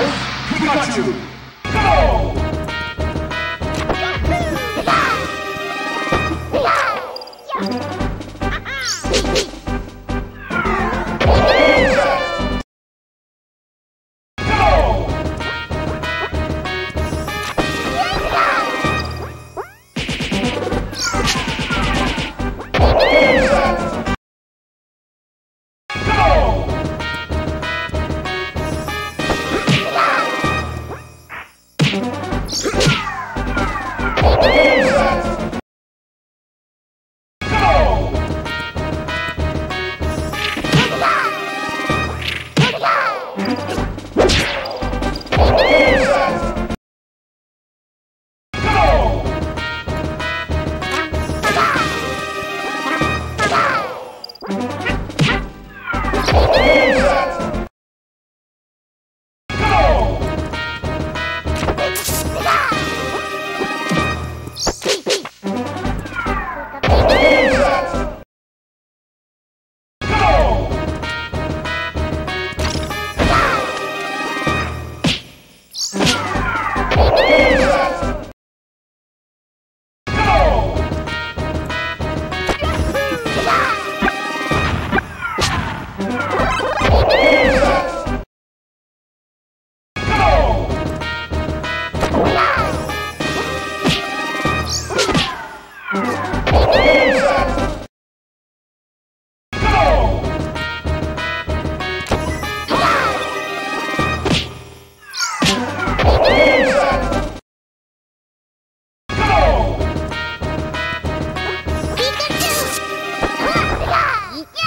We got you! Go! Let's go.